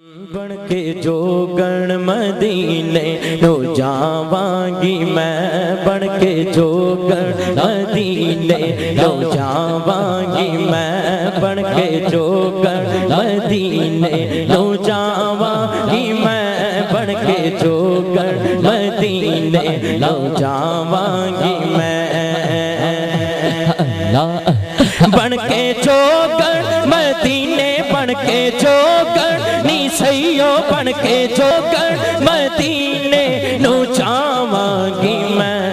बन के जो गण मदीने नो जावांगी मैं बन के जो गण मदीने नो जावांगी मैं बन के जो गण मदीने नो जावांगी मैं बन के जो गण मदीने नो जावांगी मैं बन के चोगण मदीने बन के चोगण नी सैयो बन के चोगण मदीने नु चावांगी मैं।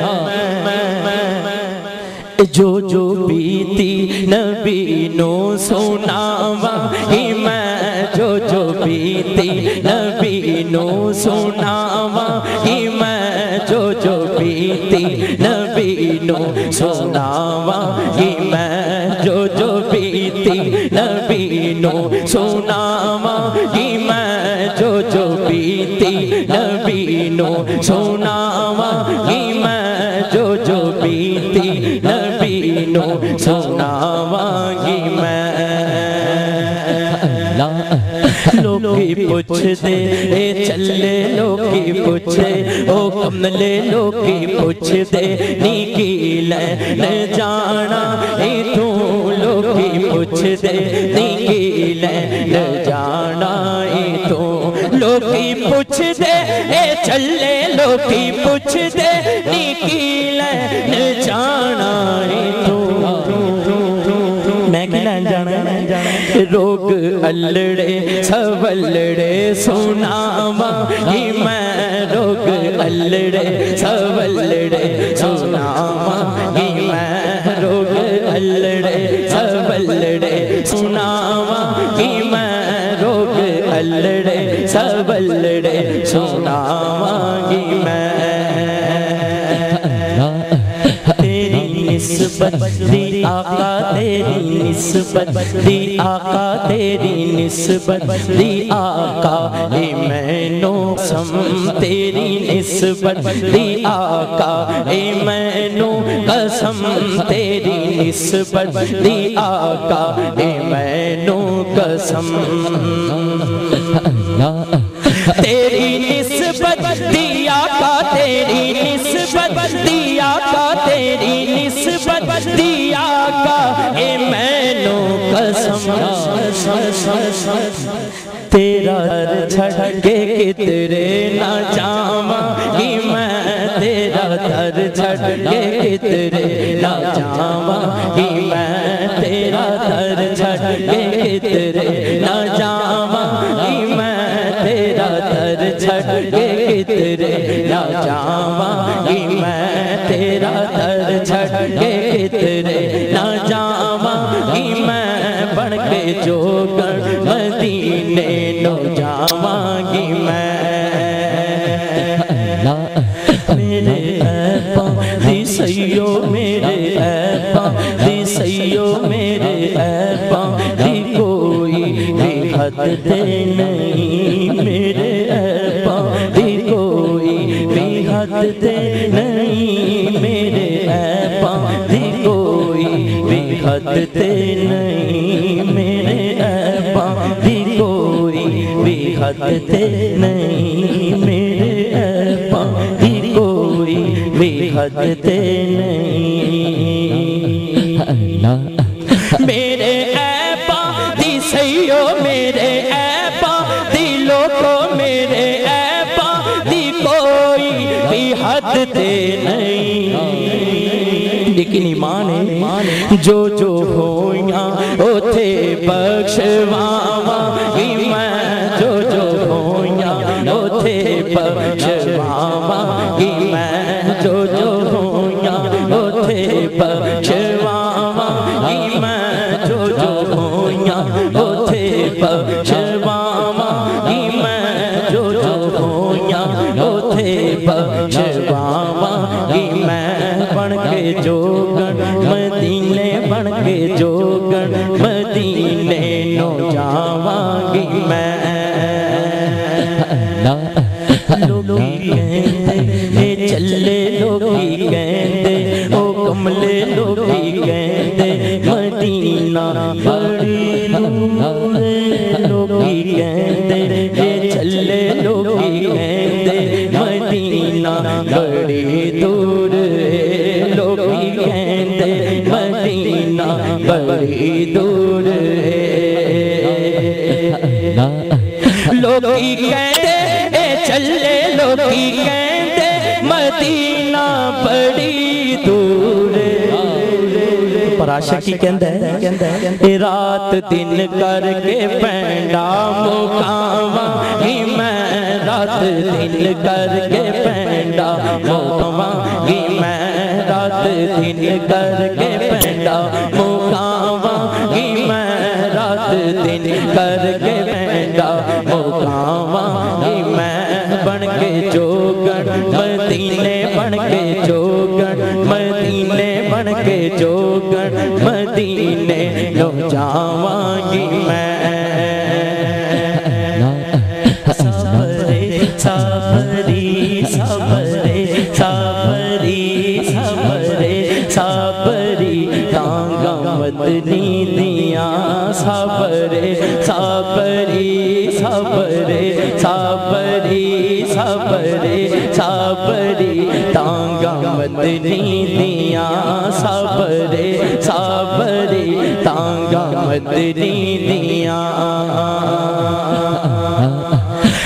जो जो बीती नबी नो सुनावांगी मैं। जो जो बीती नबी नो सुनावांगी मैं। जो जो बीती नबी नो सुनावांगी मैं। जो जो बीती नबी नो सुनावांगी नो सुनावांगी मैं जो जो बीती नबी नो सुनावांगी मैं। लोकी पुछदे ए चले लोकी पुछे, ओ कमले लोकी पुछदे नी की लैन जाना ए तू लोकी पुछदे नी की लैन जाना ए तू लोकी पुछदे ए चले लोकी पुछदे नी की लैन जाना तू। मैं की जाना रोग अल्लड़े सवलड़े सुनावा ही मैं रोग अल्लड़े सवलड़े सुनावा ही मैं रोग अल्लड़े सवलड़े अल्लड़े सुनावांगी सुनावा मैं। तेरी निस्बत दी आका तेरी निस्बत दी आका तेरी निस्बत दी आका ए मैनो सम तेरी निस्बत दी आका ए मैनो कसम तेरी निस्बत दी आका ए मैनो कसम तेरी दिया का, ए मैनो कसम। तेरा छड़ के कितरे ना कि मैं तेरा दर छड़ के कितरे ना कि मैं तेरा दर छड़ के कितरे ना कि मैं तेरा दर छड़ के कितरे ना कि मैं तेरा दर छड़ के के जो गण मदीने नो जावांगी मैं। मेरे ऐपा दी सैयो मेरे ऐपा दी सैयो मेरे ऐपा दी कोई भी हद दे नहीं। मेरे ऐपा दी कोई भी हद दे नहीं। मेरे ऐपा दी कोई भी हद दे नहीं। भी नहीं, मेरे दी कोई दे नहीं। मेरे ऐपा दी सैयो मेरे ऐपा दी लोको मेरे ऐपा दी कोई भी हद दे नहीं। लेकिन ईमान है, जो जो होया ओथे बख्शवावा मैं। लोगी गेंदे चले लोगी गेंदे ओ कमले लोगी गेंदे मदीना बड़ी लोगी गेंदे चले लोगी गेंदे मदीना बड़ी दूर लोगी गेंदे मदीना बड़ी दूर लोकी कहते चले लोकी कहते, मदीना बड़ी दूर पर आशिक रात दिन करके पैंडा मुकावा ही मैं रात दिन करके पैंडा मुकावा ही मैं रात दिन करके पैंडा ਦਿਨ ਕਰਕੇ ਪੈਂਦਾ ਮੁਕਾਵਾਂ ਹੀ ਮੈਂ ਬਣ ਕੇ ਜੋਗਣ ਮਦੀਨੇ ਬਣ ਕੇ ਜੋਗਣ ਮਦੀਨੇ ਬਣ ਕੇ ਜੋਗਣ ਮਦੀਨੇ ਨੂੰ ਜਾਵਾਂਗੀ ਮੈਂ ਮਦਨੀ ਦੀਆਂ ਸਬਰੇ ਸਬਰੇ ਤਾਂਗਾ ਮਦਨੀ ਦੀਆਂ।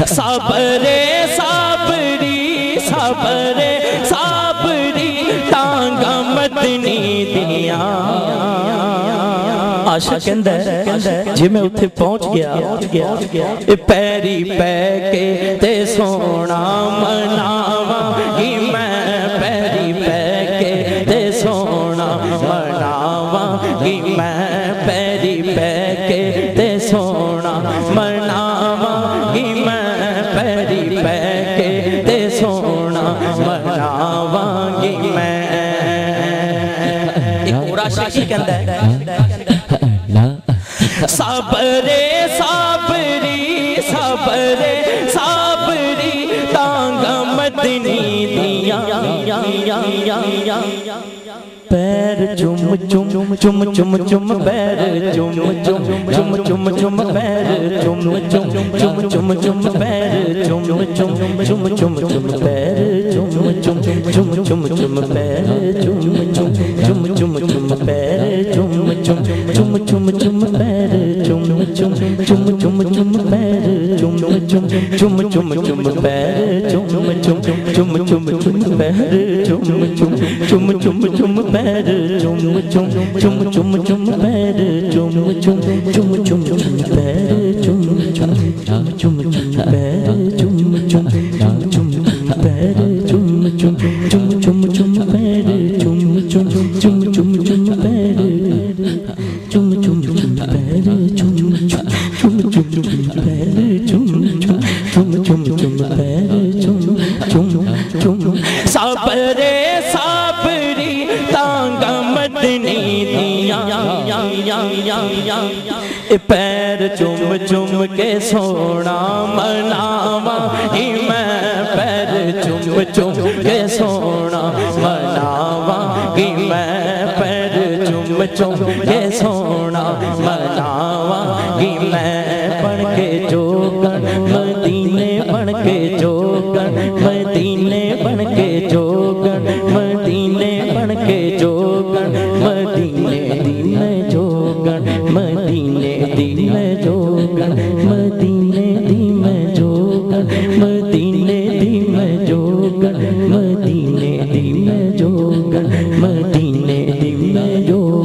ਸਬਰੇ, ਸਬਰੀ ਸਬਰੇ, ਸਬਰੀ ਤਾਂਗਾ ਮਦਨੀ ਦੀਆਂ। ਆਸ਼ਕ ਕਹਿੰਦਾ, ਜੇ ਮੈਂ ਉੱਥੇ ਪਹੁੰਚ ਗਿਆ ਪੈਰੀ ਪੈ ਕੇ ਤੇ ਸੋਣਾ ਮਨਾ राशि के अंदर। सबरे सबरी सबरे सबरी तांग मदनी दिया चुम चुम चुम चुम चुम पैर चुम चुम चुम चुम चुम पैर चुम चुम चुम चुम चुम पैर चुम चुम चुम चुम चुम पैर चुम चुम चुम चुम चुम पैर चुम चुम चुम चुम चुम पैर चुम चुम चुम चुम चुम पैर चुम चुम चुम चुम चुम पैर चुम चुम चुम चुम चुम पैर चुम चुम चुम चुम चुम पैर चुम चुम चुम चुम चुम पैर chung chung chung chung chung bé đưa chung chung chung chung chung bé chung chung chung chung chung bé đưa chung Madani दिया पैर चुम चुम के सोना मनावा ही मैं पैर चुम चुम के सोना मनावा ही मैं पैर चुम चुम के सोना मनावा ही मैं बन के जोगन मदीने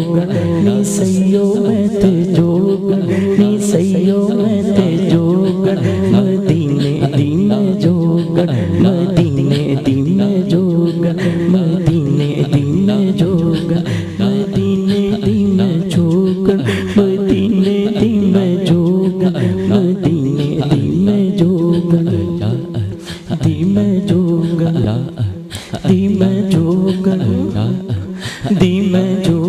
नी सैयो मैं ते जोगन नी सैयो मैं ते जोगन मदीने दिन जोगन मदीने दिन जोगन मदीने दिन जोगन मदीने दिन जोगन मदीने दिन जोगन मदीने दिन जोगन दिन जोगन दिन जोगन दिन जोगन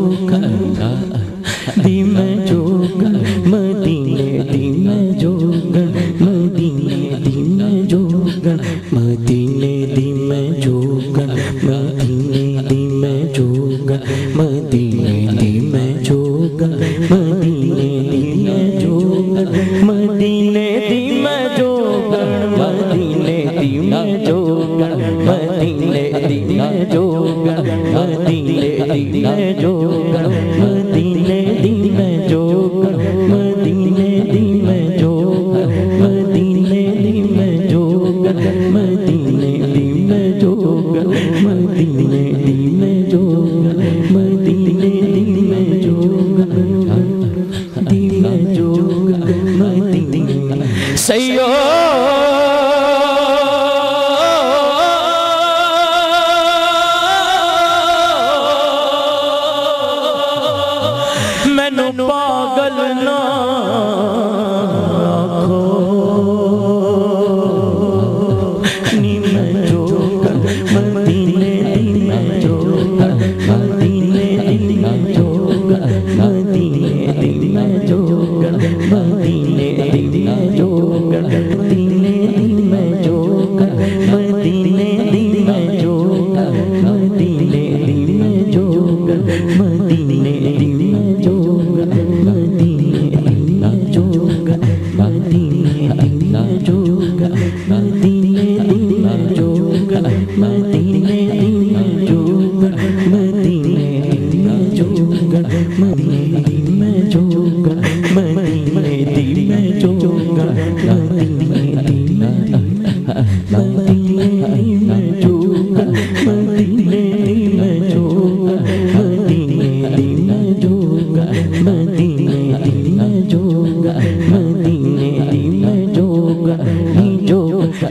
मदीने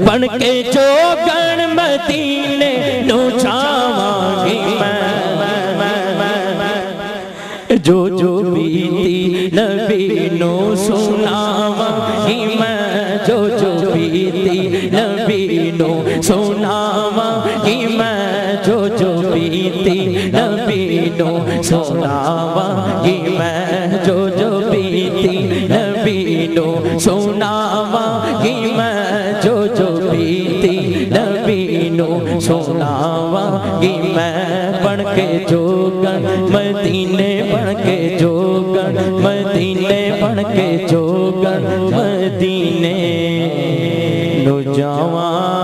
बन के जोगन मदीने नु छावांगी मैं जो जो बीती नबी नो सुनावांगी जो जो बीती नबी नो सुनावांगी बीती नबी नो सुनावांगी मैं जो जो बीती नबी नो सुनावांगी मैं जो जो बीती नबी नो सुनावांगी मैं बन के जोगन मदीने बन के जोगन मदीने बन के जोगन मदीने नो जावा